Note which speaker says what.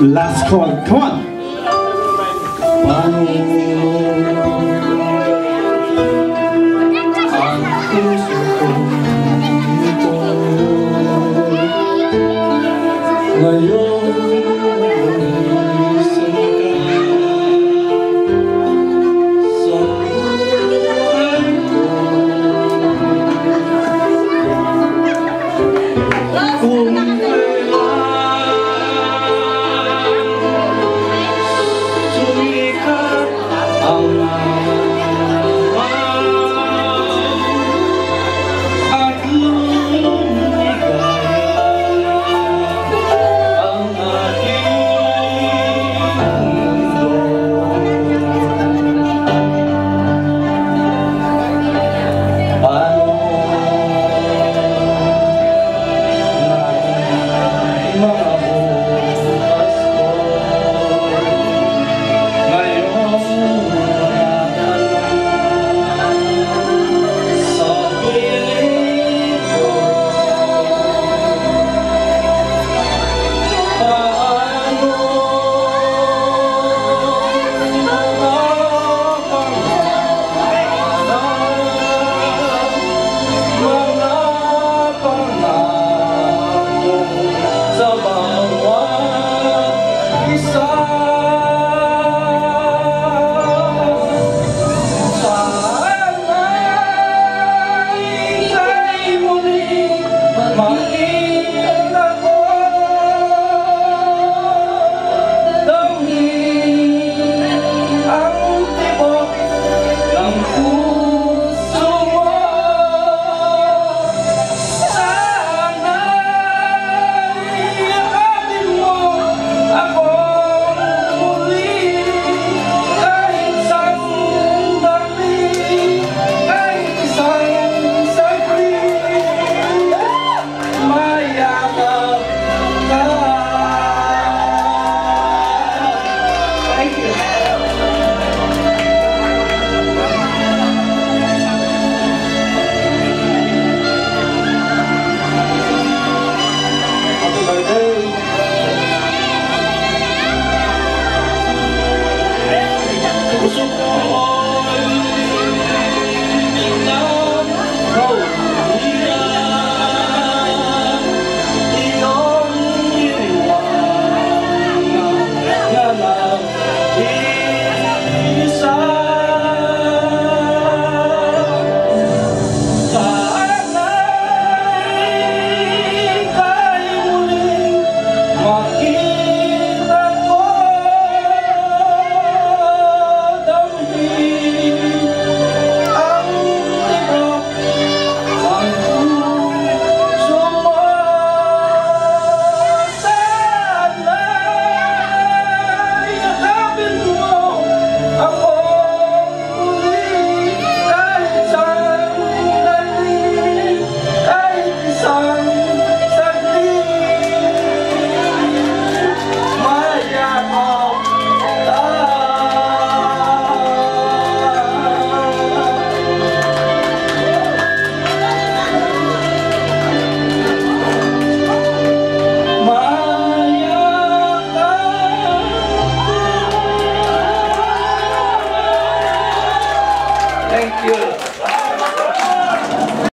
Speaker 1: Last call, come on. One.